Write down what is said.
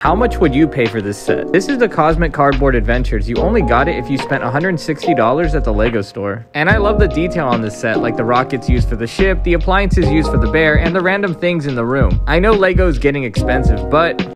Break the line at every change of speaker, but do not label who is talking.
How much would you pay for this set? This is the Cosmic Cardboard Adventures. You only got it if you spent $160 at the LEGO store. And I love the detail on this set, like the rockets used for the ship, the appliances used for the bear, and the random things in the room. I know LEGO is getting expensive, but